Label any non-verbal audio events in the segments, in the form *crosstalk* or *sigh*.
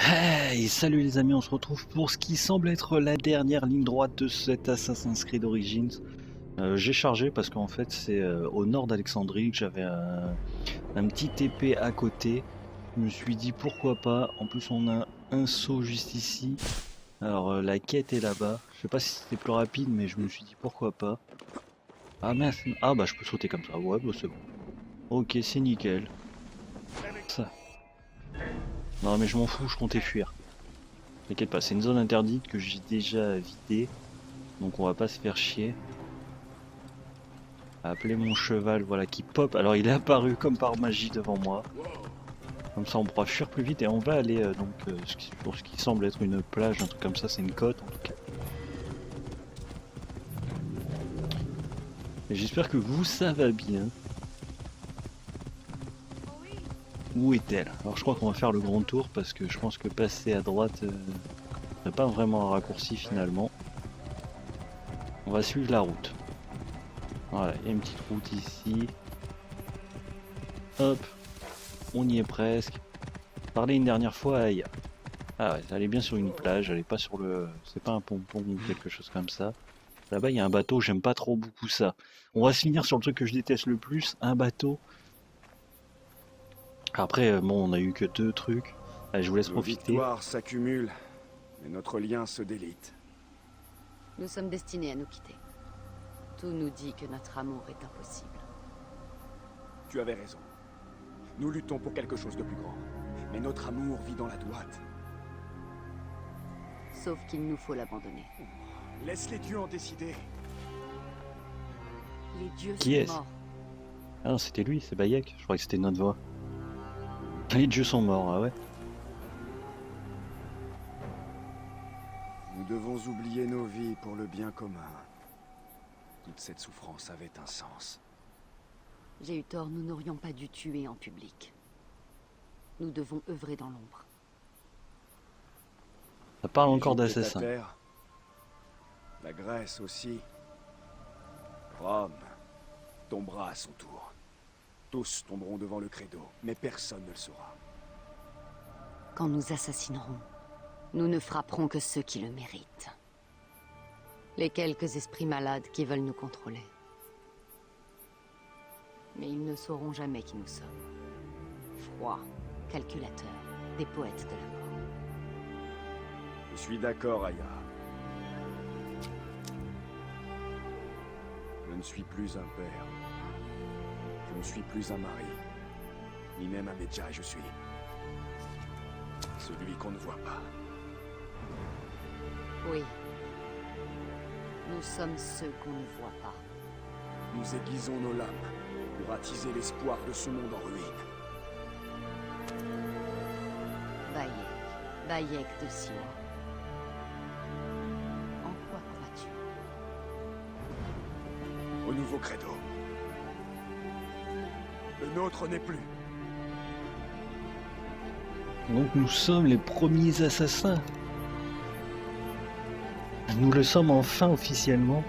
Hey, salut les amis, on se retrouve pour ce qui semble être la dernière ligne droite de cet Assassin's Creed Origins. Euh, J'ai chargé parce qu'en fait c'est euh, au nord d'Alexandrie que j'avais un, petit TP à côté. Je me suis dit pourquoi pas, en plus on a un saut juste ici. Alors euh, la quête est là-bas, je sais pas si c'était plus rapide mais je me suis dit pourquoi pas. Ah mince, ah bah je peux sauter comme ça, ouais bah c'est bon. Ok c'est nickel. Ça. Non mais je m'en fous, je comptais fuir. T'inquiète pas, c'est une zone interdite que j'ai déjà vidée. Donc on va pas se faire chier. Appeler mon cheval, voilà, qui pop. Alors il est apparu comme par magie devant moi. Comme ça on pourra fuir plus vite et on va aller euh, donc euh, pour ce qui semble être une plage, un truc comme ça, c'est une côte en tout cas. J'espère que vous ça va bien. Où est-elle? Alors je crois qu'on va faire le grand tour parce que je pense que passer à droite euh, n'est pas vraiment un raccourci finalement. On va suivre la route. Voilà, il y a une petite route ici. Hop, on y est presque. Parler une dernière fois, aïe. Ah ouais, elle est bien sur une plage, elle est pas sur le... C'est pas un pompon ou quelque chose comme ça. Là-bas, il y a un bateau, j'aime pas trop beaucoup ça. On va se finir sur le truc que je déteste le plus, un bateau. Après, euh, bon, on a eu que deux trucs. Allez, je vous laisse Nos profiter. victoires s'accumulent, mais notre lien se délite. Nous sommes destinés à nous quitter. Tout nous dit que notre amour est impossible. Tu avais raison. Nous luttons pour quelque chose de plus grand. Mais notre amour vit dans la droite. Sauf qu'il nous faut l'abandonner. Laisse les dieux en décider. Les dieux Qui sont est-ce? morts. Ah non, c'était lui, c'est Bayek. Je croyais que c'était notre voix. Les dieux sont morts, ah ouais. Nous devons oublier nos vies pour le bien commun. Toute cette souffrance avait un sens. J'ai eu tort, nous n'aurions pas dû tuer en public. Nous devons œuvrer dans l'ombre. Ça parle encore d'assassins. terre. La Grèce aussi. Rome tombera à son tour. Tous tomberont devant le credo, mais personne ne le saura. Quand nous assassinerons, nous ne frapperons que ceux qui le méritent. Les quelques esprits malades qui veulent nous contrôler. Mais ils ne sauront jamais qui nous sommes. Froids, calculateurs, des poètes de la mort. Je suis d'accord, Aya. Je ne suis plus un père. Je ne suis plus un mari. Ni même un Medjay, je suis. Celui qu'on ne voit pas. Oui. Nous sommes ceux qu'on ne voit pas. Nous aiguisons nos lames pour attiser l'espoir de ce monde en ruine. Bayek, Bayek de Siwa. En quoi crois-tu? Au nouveau credo. N'est plus. Donc nous sommes les premiers assassins. Nous le sommes enfin officiellement.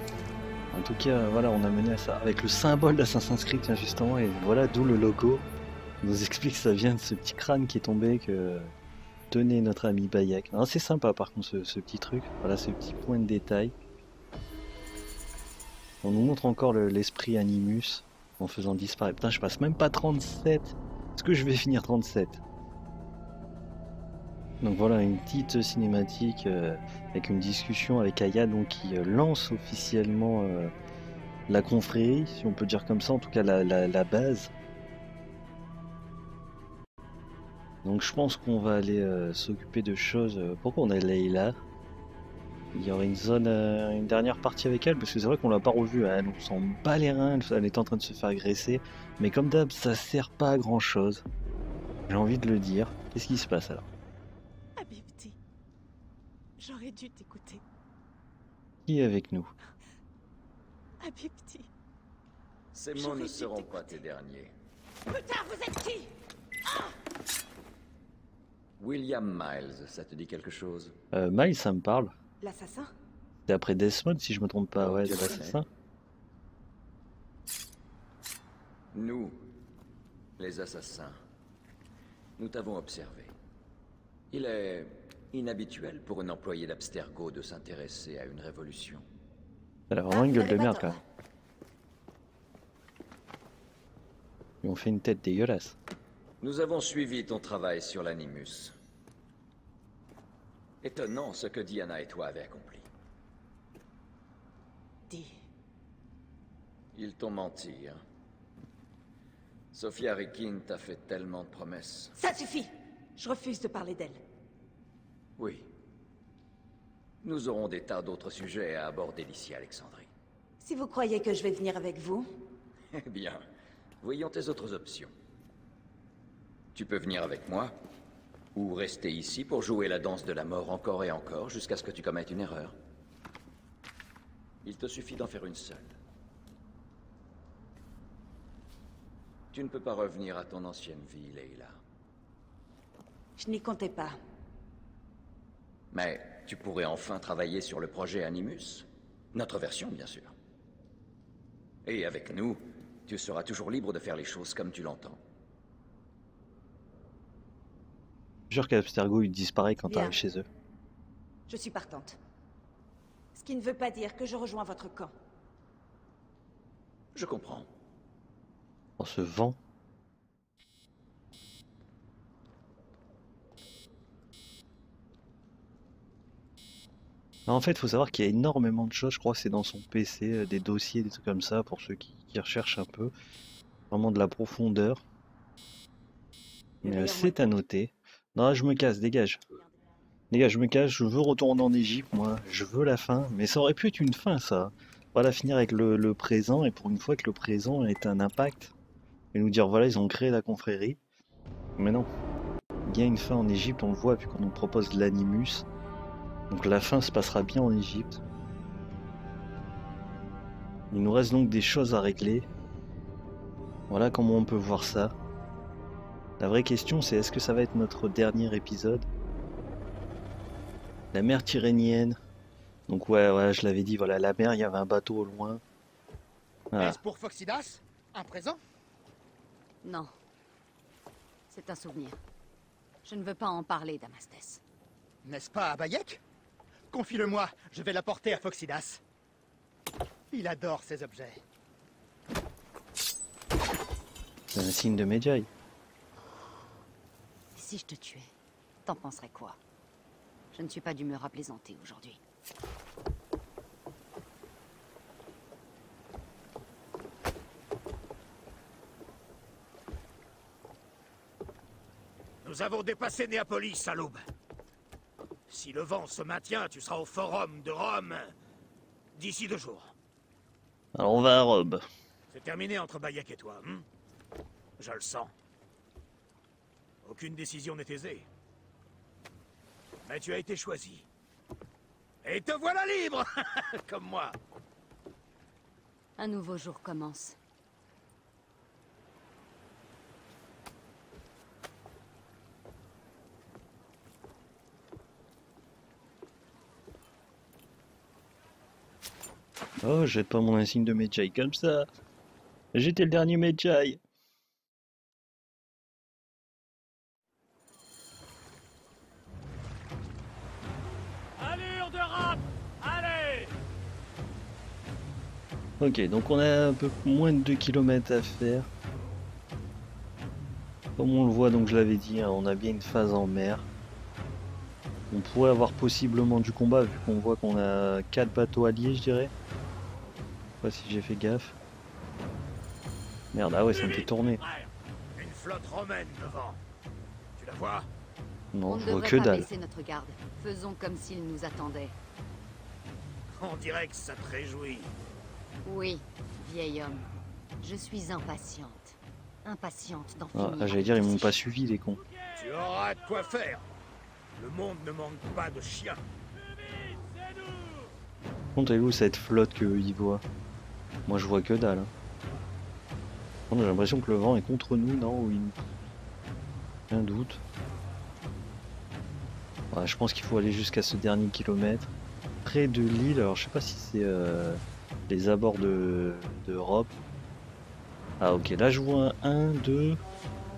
En tout cas, voilà, on a mené à ça avec le symbole d'Assassin's Creed, justement, et voilà d'où le logo. Nous explique que ça vient de ce petit crâne qui est tombé que tenait notre ami Bayek. C'est sympa par contre ce, petit truc, voilà ce petit point de détail. On nous montre encore le- l'esprit Animus en faisant disparaître. Putain, je passe même pas 37. Est-ce que je vais finir 37 donc voilà une petite cinématique euh, avec une discussion avec Aya donc qui euh, lance officiellement euh, la confrérie, si on peut dire comme ça, en tout cas la, la- la base. Donc je pense qu'on va aller s'occuper de choses. pourquoi on a Leïla? Il y aurait une zone, euh, une dernière partie avec elle, parce que c'est vrai qu'on l'a pas revue. hein, Elle, on s'en bat les reins, elle, est en train de se faire agresser. Mais comme d'hab, ça sert pas à grand chose. J'ai envie de le dire. Qu'est-ce qui se passe alors? Habibti, j'aurais dû t'écouter. Qui est avec nous? Habibti, Ces mots ne seront pas tes derniers. putain, vous êtes qui? William Miles, ça te dit quelque chose? Euh, Miles, ça me parle. L'assassin C'est après Desmond, si je me trompe pas, ouais, de le l'assassin. Nous, les assassins, nous t'avons observé. Il est inhabituel pour un employé d'Abstergo de s'intéresser à une révolution. Elle a vraiment Ah, une gueule de n'avez pas merde, même. Ils ont fait une tête dégueulasse. Nous avons suivi ton travail sur l'Animus. Étonnant ce que Diana et toi avez accompli. Dis, Ils t'ont menti, hein. Sophia Rikin t'a fait tellement de promesses. ça suffit Je refuse de parler d'elle. Oui. Nous aurons des tas d'autres sujets à aborder d'ici Alexandrie. Si vous croyez que je vais venir avec vous, Eh bien, voyons tes autres options. Tu peux venir avec moi, ou rester ici pour jouer la danse de la mort encore et encore jusqu'à ce que tu commettes une erreur. Il te suffit d'en faire une seule. Tu ne peux pas revenir à ton ancienne vie, Leila. je n'y comptais pas. Mais tu pourrais enfin travailler sur le projet Animus. Notre version, bien sûr. Et avec nous, tu seras toujours libre de faire les choses comme tu l'entends. Je jure qu'Abstergo il disparaît quand t'arrives chez eux. Je suis partante. Ce qui ne veut pas dire que je rejoins votre camp. Je comprends. On se vend. En fait, il faut savoir qu'il y a énormément de choses, je crois que c'est dans son PC, euh, des dossiers, des trucs comme ça, pour ceux qui, qui recherchent un peu. Vraiment de la profondeur. Mais, euh, c'est à noter. Non, je me casse, dégage. Dégage, je me casse, je veux retourner en Égypte, moi. Je veux la fin. Mais ça aurait pu être une fin, ça. Voilà, finir avec le, présent, et pour une fois que le présent ait un impact. Et nous dire, voilà, ils ont créé la confrérie. Mais non. Il y a une fin en Égypte, on le voit, vu qu'on nous propose l'animus. Donc la fin se passera bien en Égypte. Il nous reste donc des choses à régler. Voilà comment on peut voir ça. La vraie question c'est est-ce que ça va être notre dernier épisode? La mer Tyrrhénienne. Donc ouais, ouais, je l'avais dit, voilà, la mer, il y avait un bateau au loin. Voilà. Est-ce pour Foxidas Un présent? Non. C'est un souvenir. Je ne veux pas en parler, Damastes. N'est-ce pas à Bayek Confie-le-moi, je vais l'apporter à Foxidas. Il adore ces objets. C'est un signe de Medjay. Si je te tuais, t'en penserais quoi? Je ne suis pas d'humeur à plaisanter aujourd'hui. Nous avons dépassé Néapolis à l'aube. Si le vent se maintient, tu seras au forum de Rome d'ici deux jours. Alors on va à Rome. C'est terminé entre Bayek et toi, hein? Je le sens. Aucune décision n'est aisée. Mais tu as été choisi. Et te voilà libre *laughs* Comme moi. Un nouveau jour commence. Oh, jette pas mon insigne de Medjay comme ça. J'étais le dernier Medjay. Ok, donc on a un peu moins de 2 km à faire. Comme on le voit, donc je l'avais dit, hein, on a bien une phase en mer. On pourrait avoir possiblement du combat vu qu'on voit qu'on a 4 bateaux alliés, je dirais. Je sais pas si j'ai fait gaffe. Merde, ah ouais, ça me fait tourner. Une flotte romaine devant. Tu la vois? Non, On je vois que pas dalle. notre garde. Faisons comme s'ils nous attendaient. On dirait que ça te réjouit. Oui, vieil homme. Je suis impatiente. Impatiente d'en Ah, finir. j'allais dire, ils m'ont pas suivi, les cons. Tu auras de quoi faire. Le monde ne manque pas de chiens. Où cette flotte qu'ils voient Moi, je vois que dalle. hein. Par contre, J'ai l'impression que le vent est contre nous, non Ou il- Un doute. Ouais, je pense qu'il faut aller jusqu'à ce dernier kilomètre. Près de l'île, alors je sais pas si c'est euh, les abords de d'Europe. Ah ok, là je vois un 1, 2,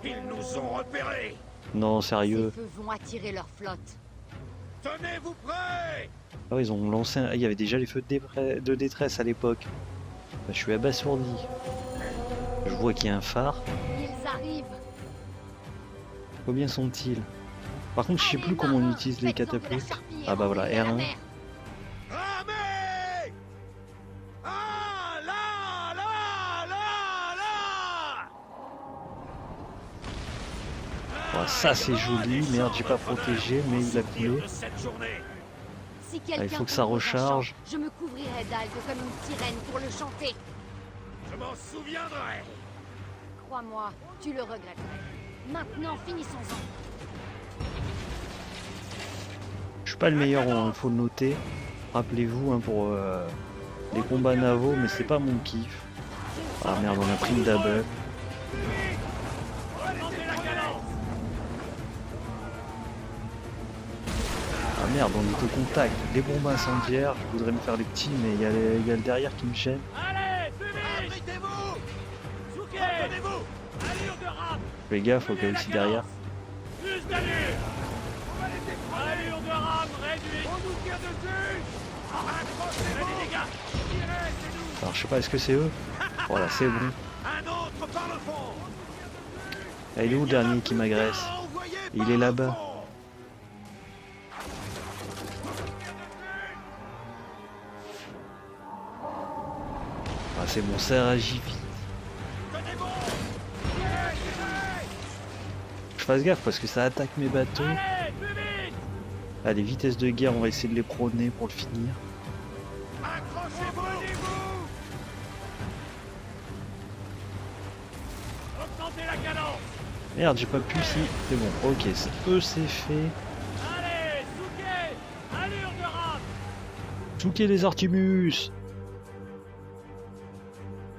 Ils nous ont repérés. Non, Ces sérieux. feux vont attirer leur flotte. Tenez-vous prêts Ah ouais, ils ont lancé. un- Il y avait déjà les feux de, dépre- de détresse à l'époque. Bah, je suis abasourdi. Je vois qu'il y a un phare. Ils arrivent. Combien sont-ils? Par contre, je sais plus comment on utilise les catapultes. Ah bah voilà, renvoyez à la R1. Ça, c'est joli. Merde, j'ai pas protégé, mais il a coulé. Si Ah, il faut que ça recharge. Je me couvrirai d'algues comme une sirène pour le chanter. Je m'en souviendrai. Crois-moi, tu le regretterais. Maintenant, finissons-en. Je suis pas le meilleur, il faut le noter. Rappelez-vous, hein, pour euh, les combats navaux, mais c'est pas mon kiff. Ah merde, on a pris une double. Merde, on est au contact. Des bombes incendiaires, je voudrais me faire les petits, mais il y, a y le derrière qui me gêne. Allez, vous Fais gaffe, au cas où aussi derrière. Alors je sais pas, est-ce que c'est eux? Voilà, c'est bon. Ah, il est où le dernier qui m'agresse? Il est là-bas. C'est bon Tirez, tirez Je fasse gaffe parce que ça attaque mes bateaux. Allez, plus vite les vitesses de guerre, on va essayer de les prôner pour le finir. Merde, j'ai pas pu si. C'est bon, ok, eux c'est fait. Allez, Touquez les Artimus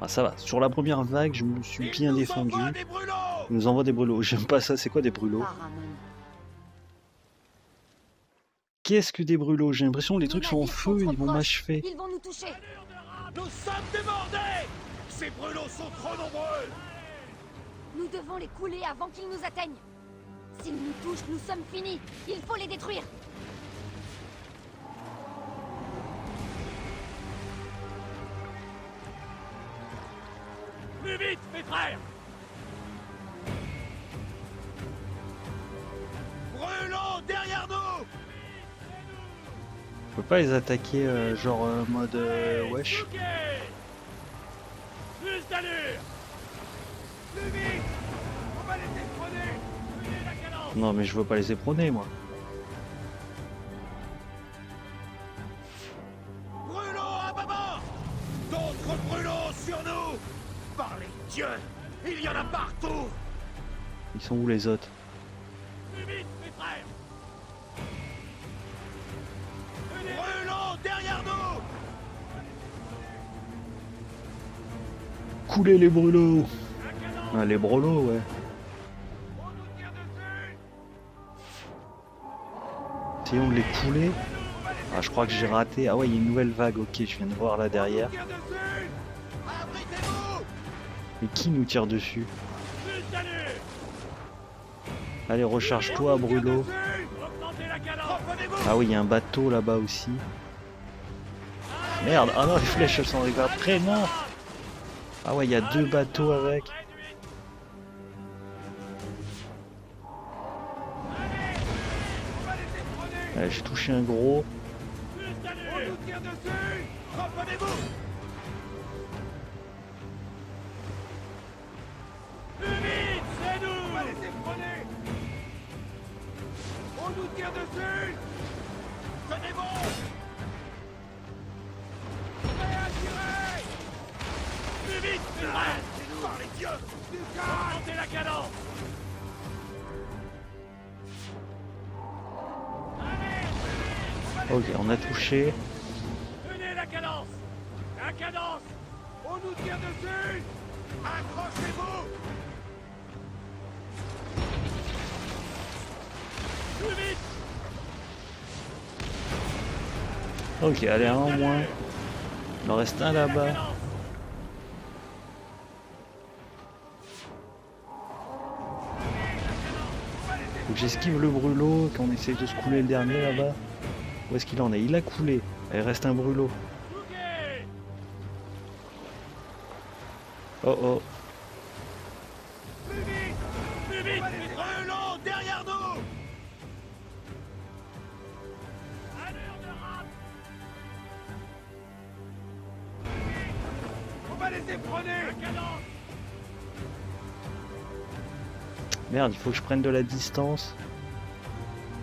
Ah ça va, sur la première vague, je me suis bien défendu. envoie des brûlots Il nous envoie des brûlots. J'aime pas ça, c'est quoi des brûlots. Qu'est-ce que des brûlots? J'ai l'impression que les trucs sont en feu, ils vont m'achever. Ils vont nous toucher. Nous sommes débordés Ces brûlots sont trop nombreux Nous devons les couler avant qu'ils nous atteignent. S'ils nous touchent, nous sommes finis. Il faut les détruire. Plus vite, mes frères. Brûlons derrière nous. Je peux pas les attaquer euh, genre euh, mode euh, wesh. Plus d'allure. Plus vite. On va les Non mais je veux pas les éprôner moi. Ils sont où les autres Plus vite, mes frères Brûlons derrière nous Couler les brûlots Ah les brûlots ouais. On nous tire dessus Essayons de les couler. Ah je crois que j'ai raté. Ah ouais il y a une nouvelle vague, ok je viens de voir là derrière. Tire dessus Abritez-vous Mais qui nous tire dessus? Allez recharge-toi Reprenez-vous Ah oui il y a un bateau là-bas aussi. Merde, ah non les flèches elles sont arrivées après, non Ah ouais il y a deux bateaux avec. Ouais, j'ai touché un gros. Tire dessus Tenez bon Prêt à tirer. Plus vite, mes frères Par les dieux Augmentez la cadence Ok, on a touché. Tenez la cadence. La cadence. On nous tire dessus. Accrochez-vous Ok, allez, un en moins. Il en reste un là-bas. Faut que j'esquive le brûlot, qu'on essaye de se couler le dernier là-bas. Où est-ce qu'il en est? Il a coulé. Il reste un brûlot. Oh oh. Merde, il faut que je prenne de la distance.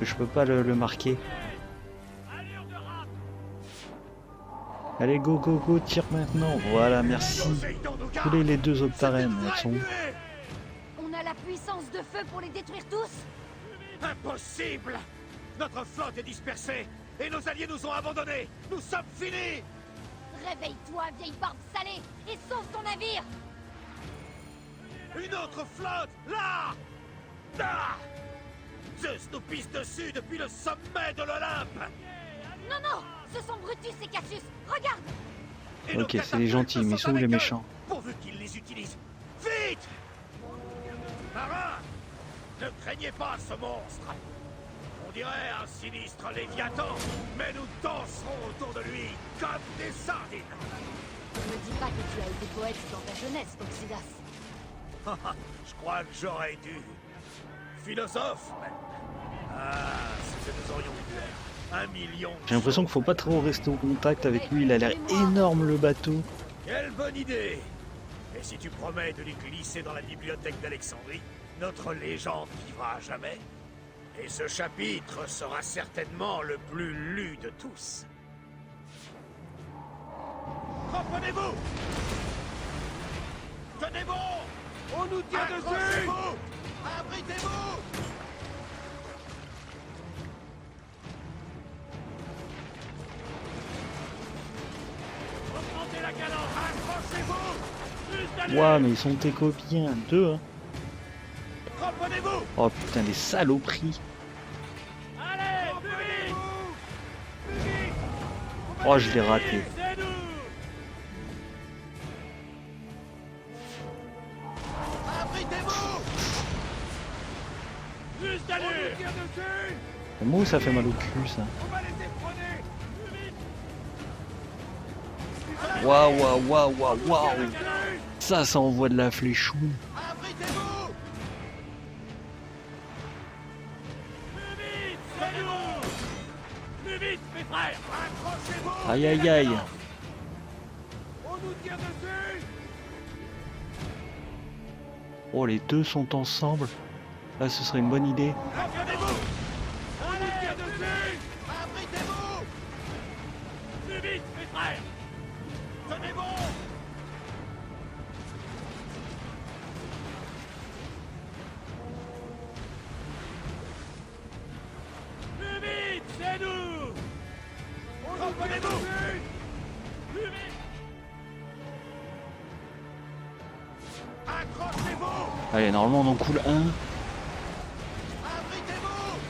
Je peux pas le, le marquer. Allez, go, go, go, tire maintenant. Voilà, merci. Coulez les deux Octarènes, elles sont On a la puissance de feu pour les détruire tous Impossible Notre flotte est dispersée et nos alliés nous ont abandonnés Nous sommes finis Réveille-toi, vieille barbe salée, et sauve ton navire Une autre flotte Là Là Zeus nous pisse dessus depuis le sommet de l'Olympe. Non, non Ce sont Brutus et Cassius. Regarde. Et Ok, c'est les gentils, mais ils sont où les méchants Pourvu qu'ils les utilisent. Vite! Marin Ne craignez pas ce monstre. On dirait un sinistre Léviathan, mais nous danserons autour de lui comme des sardines. Ne me dis pas que tu as été poète dans ta jeunesse, Oxidas. *laughs* Je crois que j'aurais dû. Philosophe. Ah, ce que nous aurions pu faire. Un million. de J'ai l'impression qu'il faut pas trop rester au contact avec lui. Il a l'air énorme le bateau. Quelle bonne idée Et si tu promets de les glisser dans la bibliothèque d'Alexandrie, notre légende vivra à jamais. Et ce chapitre sera certainement le plus lu de tous. Reprenez-vous Tenez bon On nous tient dessus Abritez-vous Remontez la Accrochez-vous mais ils sont tes copiens. Deux, hein. Reprenez-vous Oh putain, des saloperies. Allez, plus vite Plus vite Oh, je l'ai raté. Ça fait mal au cul, ça. Waouh, waouh, waouh, waouh, waouh. Ça, ça envoie de la Accrochez-vous Aïe, aïe, aïe. Oh, les deux sont ensemble. Là, ce serait une bonne idée. On tire dessus Abritez-vous Plus vite, mes frères Tenez bon Plus vite, c'est nous Reprenez-vous Plus vite Accrochez-vous Allez, normalement, on en coule un.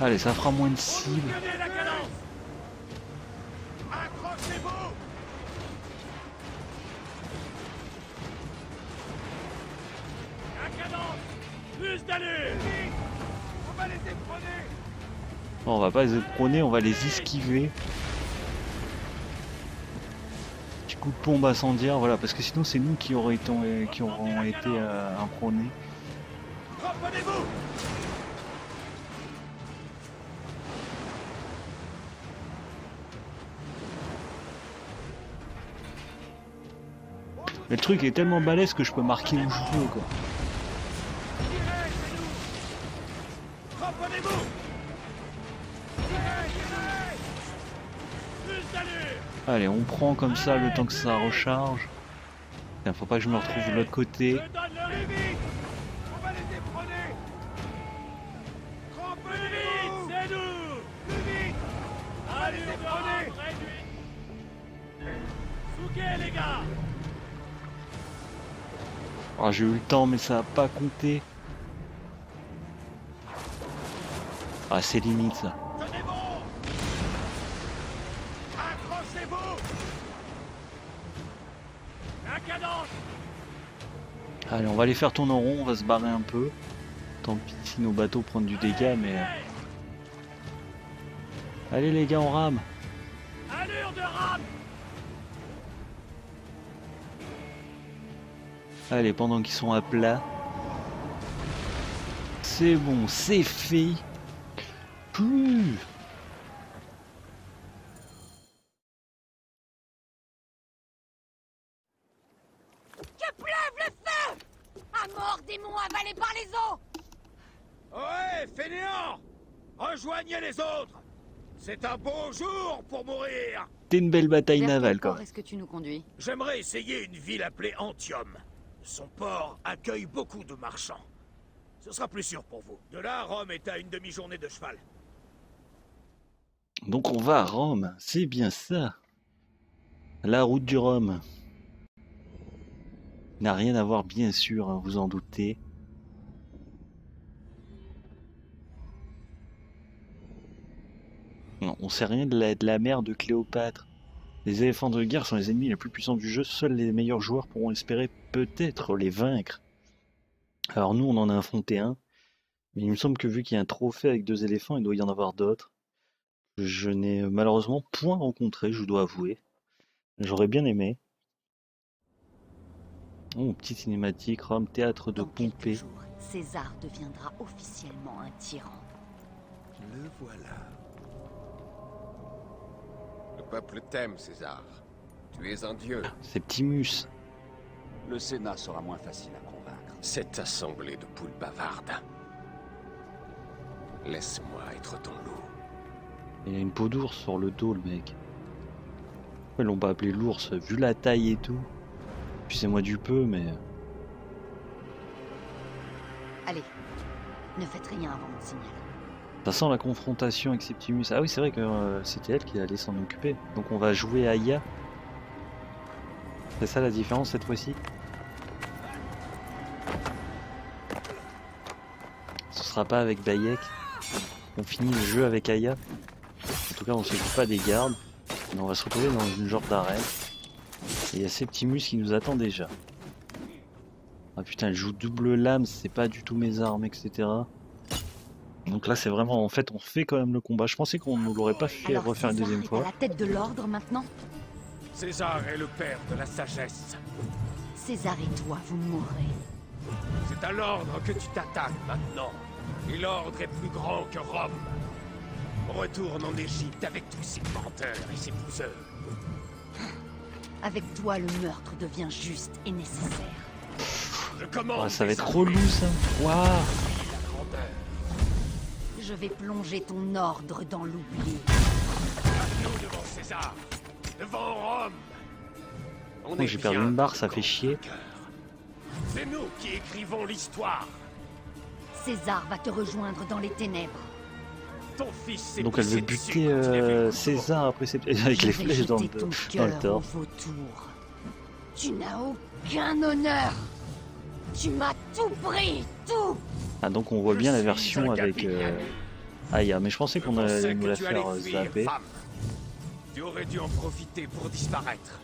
Allez, ça fera moins de cibles. On va pas les prôner, on va les esquiver. Petit coup de pompe incendiaire, voilà, parce que sinon c'est nous qui aurons été, qui auront été euh, Mais le truc est tellement balèze que je peux marquer où je veux, quoi. Allez, on prend comme ça le temps que ça recharge. Putain, faut pas que je me retrouve de l'autre côté. Ah, j'ai eu le temps, mais ça a pas compté. Ah, c'est limite ça. Allez, on va les faire tourner en rond, on va se barrer un peu. Tant pis. si nos bateaux prennent du dégât, mais... euh, Allez les gars, on rame Allure de rame Allez, pendant qu'ils sont à plat. C'est bon, c'est fait. Pouh. Que pleuve le feu À mort, démon avalé par les eaux Ouais, fainéant Rejoignez les autres C'est un beau jour pour mourir C'était une belle bataille navale même. est-ce que tu nous conduis? J'aimerais essayer une ville appelée Antium. Son port accueille beaucoup de marchands. Ce sera plus sûr pour vous. De là, Rome est à une demi-journée de cheval. Donc on va à Rome, c'est bien ça. La route du Rhum. N'a rien à voir bien sûr, hein, vous en doutez. On sait rien de la, de la mère de Cléopâtre. Les éléphants de guerre sont les ennemis les plus puissants du jeu, seuls les meilleurs joueurs pourront espérer peut-être les vaincre. Alors nous on en a affronté un, mais il me semble que vu qu'il y a un trophée avec deux éléphants, il doit y en avoir d'autres. Je n'ai malheureusement point rencontré, je dois avouer. J'aurais bien aimé. Oh, petite cinématique, Rome, théâtre de Dans Pompée. jours, César deviendra officiellement un tyran. Le voilà. Le peuple t'aime, César. Tu es un dieu. Septimus. Le Sénat sera moins facile à convaincre. Cette assemblée de poules bavardes. Laisse-moi être ton loup. Il a une peau d'ours sur le dos, le mec. Pourquoi ils l'ont pas appelé l'ours, vu la taille et tout? Puis c'est moi du peu, mais... Allez, ne faites rien avant mon signal. Ça sent la confrontation avec Septimus. Ah oui, c'est vrai que euh, c'était elle qui allait s'en occuper. Donc on va jouer Aya. C'est ça la différence cette fois-ci? Ce sera pas avec Bayek. On finit le jeu avec Aya. En tout cas, on s'occupe pas des gardes. Mais on va se retrouver dans une genre d'arène. Et il y a Septimus qui nous attend déjà. Ah putain, elle joue double lame, c'est pas du tout mes armes, etc. Donc là, c'est vraiment, en fait, on fait quand même le combat. Je pensais qu'on ne l'aurait pas fait Alors refaire une César deuxième est fois. à la tête de l'ordre maintenant César est le père de la sagesse. César et toi, vous mourrez. C'est à l'ordre que tu t'attaques maintenant. Et l'ordre est plus grand que Rome. Retourne en Égypte avec tous ces menteurs et ces bouseurs. Avec toi, le meurtre devient juste et nécessaire. Je commande Ouais, ça va être relou ça. Waouh. Je vais plonger ton ordre dans l'oubli. Nous devant César. Devant Rome. On Oh, j'ai perdu une barre, ça fait chier. C'est nous qui écrivons l'histoire. César va te rejoindre dans les ténèbres. Ton fils Donc elle veut buter euh. César après ses... *laughs* avec les flèches dans le, dans le torse. Tu n'as aucun honneur. Tu m'as tout pris, tout. Ah donc on voit Je bien la version avec euh, Aya, mais je pensais qu'on allait nous la faire euh, zapper. femme. Tu aurais dû en profiter pour disparaître.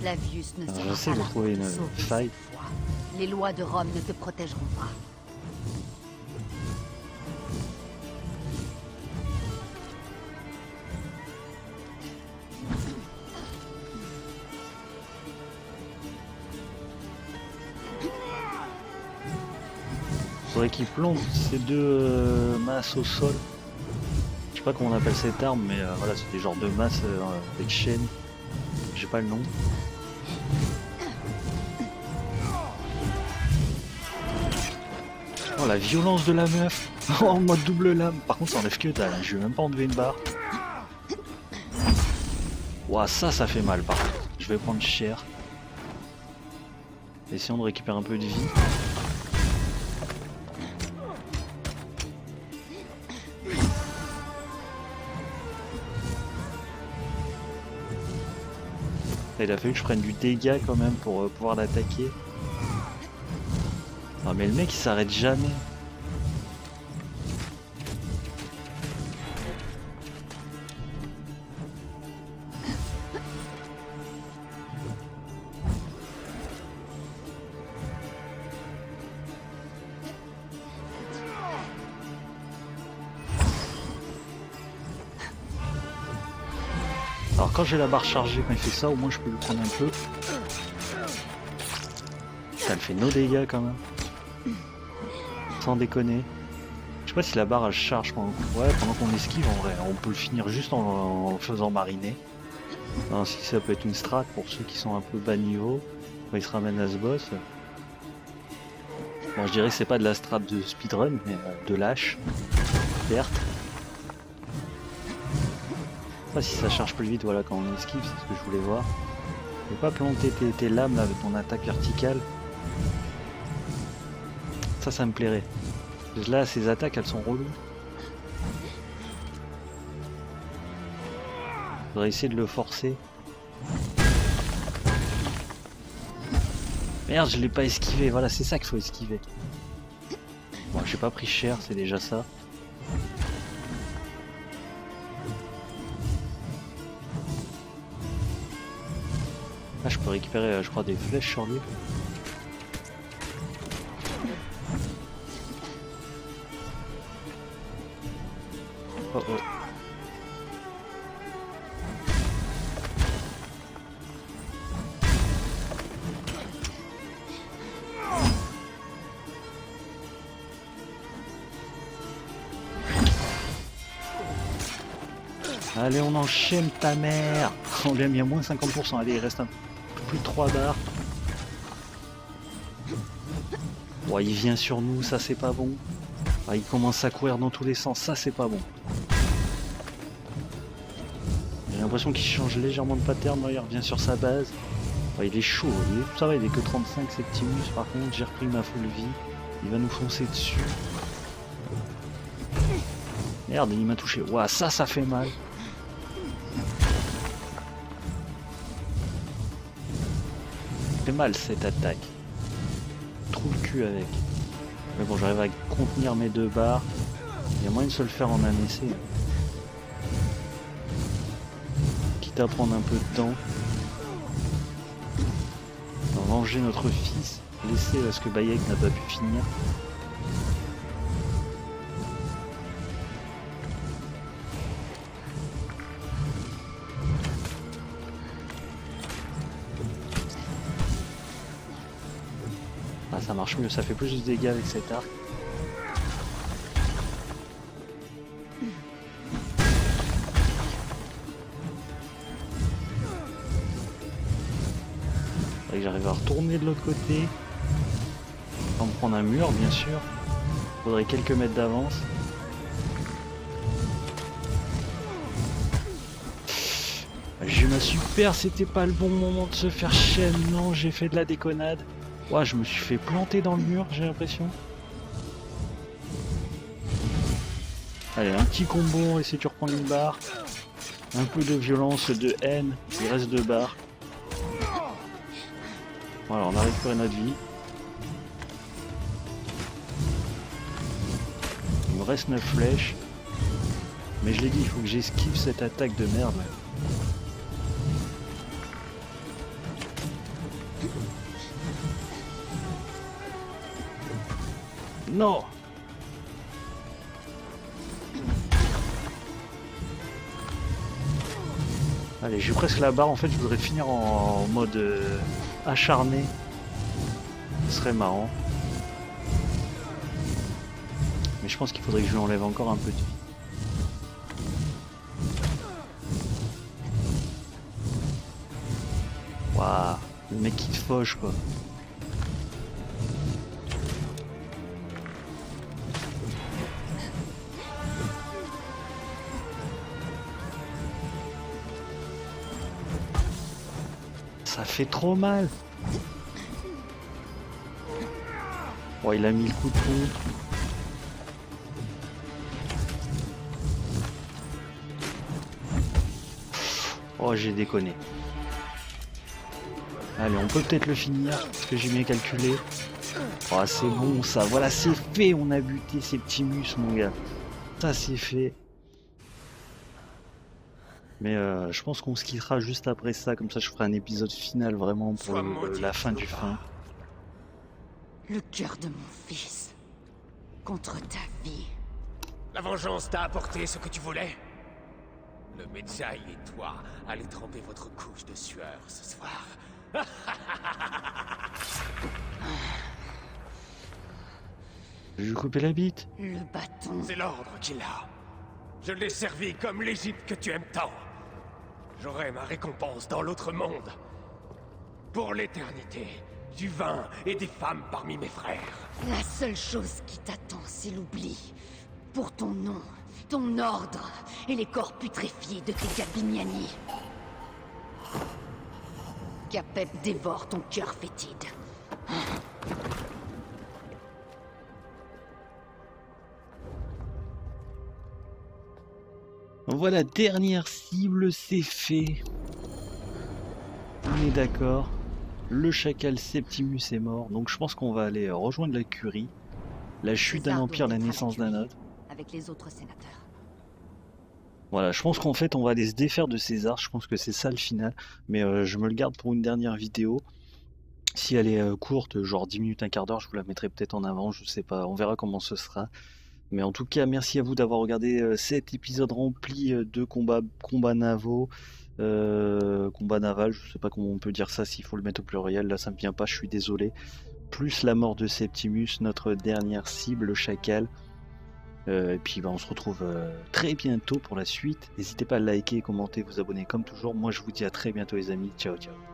Flavius ne Alors, sera j'essaie pas de là trouver pour te une sauver faille. Les lois de Rome ne te protégeront pas. Faudrait qu'il ces deux euh, masses au sol. Je sais pas comment on appelle cette arme, mais euh, voilà, c'est des genres de masses euh, avec chaîne. J'ai pas le nom. Oh la violence de la meuf *laughs* Oh, En mode double lame Par contre ça enlève que dalle, je vais même pas enlever une barre. Ouah ça ça fait mal par contre. Je vais prendre cher. Essayons de récupérer un peu de vie. Il a fallu que je prenne du dégât quand même pour euh, pouvoir l'attaquer. Ah mais le mec il s'arrête jamais. Alors quand j'ai la barre chargée, quand il fait ça, au moins je peux le prendre un peu. Ça le fait nos dégâts quand même. Sans déconner. Je sais pas si la barre elle charge pendant, qu'on esquive en vrai. On peut le finir juste en, faisant mariner. Si ça peut être une strat pour ceux qui sont un peu bas niveau. Ils se ramènent à ce boss. Bon, je dirais que c'est pas de la strat de speedrun, mais euh, de lâche. Certes. Pas si ça charge plus vite, voilà, quand on esquive, c'est ce que je voulais voir. Tu peux pas planter tes, lames là, avec ton attaque verticale. Ça, ça me plairait. Là, ces attaques, elles sont reloues. Faudrait essayer de le forcer. Merde, je l'ai pas esquivé. Voilà, c'est ça qu'il faut esquiver. Bon, j'ai pas pris cher, c'est déjà ça. Récupérer, euh, je crois, des flèches lui. Oh oh. Allez, on enchaîne ta mère On lui a mis à moins 50%. Allez, il reste un peu plus de 3 barres. Bon, il vient sur nous, ça c'est pas bon. Ah, il commence à courir dans tous les sens, ça c'est pas bon. J'ai l'impression qu'il change légèrement de pattern, il revient sur sa base. Il est chaud, il est- ça va, il est que 35 Septimus, par contre j'ai repris ma full vie. Il va nous foncer dessus. Merde, il m'a touché. Ouah, ça, ça fait mal. Mal cette attaque. Trou le cul avec. Mais bon, j'arrive à contenir mes deux barres. Il y a moyen de se le faire en un essai. Quitte à prendre un peu de temps. Venger notre fils. Laisser euh, ce que Bayek n'a pas pu finir. Mieux, ça fait plus de dégâts avec cet arc. J'arrive à retourner de l'autre côté. Sans me prendre un mur, bien sûr. Faudrait quelques mètres d'avance. J'ai ma super, c'était pas le bon moment de se faire chaîne. Non, j'ai fait de la déconnade. Ouah, je me suis fait planter dans le mur, j'ai l'impression. Allez, un petit combo, essayer de reprendre une barre. Un peu de violence, de haine, il reste deux barres. Voilà, on a récupéré notre vie. Il me reste 9 flèches. Mais je l'ai dit, il faut que j'esquive cette attaque de merde. Non Allez, j'ai presque la barre. En fait, je voudrais finir en mode euh, acharné. Ce serait marrant. Mais je pense qu'il faudrait que je lui enlève encore un peu de vie. Waouh, le mec qui te fauche quoi. Fait trop mal. Oh, il a mis le coup de. Oh, j'ai déconné. Allez, on peut peut-être le finir, parce que j'ai bien calculé. Oh, c'est bon ça. Voilà, c'est fait. On a buté Septimus, mon gars. Ça, c'est fait. Mais euh, je pense qu'on se quittera juste après ça, comme ça je ferai un épisode final vraiment pour le- la fin du fin. Le cœur de mon fils. Contre ta vie. La vengeance t'a apporté ce que tu voulais Le médecin et toi allez tremper votre couche de sueur ce soir. *laughs* Je vais lui couper la bite. Le bâton. C'est l'ordre qu'il a. Je l'ai servi comme l'Égypte que tu aimes tant. J'aurai ma récompense dans l'autre monde. Pour l'éternité, du vin et des femmes parmi mes frères. La seule chose qui t'attend, c'est l'oubli. Pour ton nom, ton ordre et les corps putréfiés de tes Gabignani. Capep dévore ton cœur fétide. Voilà, dernière cible, c'est fait. On est d'accord. Le chacal Septimus est mort, donc je pense qu'on va aller euh, rejoindre la curie. La chute d'un empire, la naissance d'un autre. Avec les autres sénateurs. Voilà, je pense qu'en fait on va aller se défaire de César, je pense que c'est ça le final, mais euh, je me le garde pour une dernière vidéo. Si elle est euh, courte, genre 10 minutes, un quart d'heure, je vous la mettrai peut-être en avant, je sais pas, on verra comment ce sera. Mais en tout cas, merci à vous d'avoir regardé euh, cet épisode rempli euh, de combats, combats navaux, euh, combats navals, je sais pas comment on peut dire ça, s'il faut le mettre au pluriel, là ça me vient pas, je suis désolé. Plus la mort de Septimus, notre dernière cible, le chacal. Euh, et puis bah, on se retrouve très bientôt pour la suite. N'hésitez pas à liker, commenter, vous abonner comme toujours. Moi je vous dis à très bientôt les amis. Ciao ciao.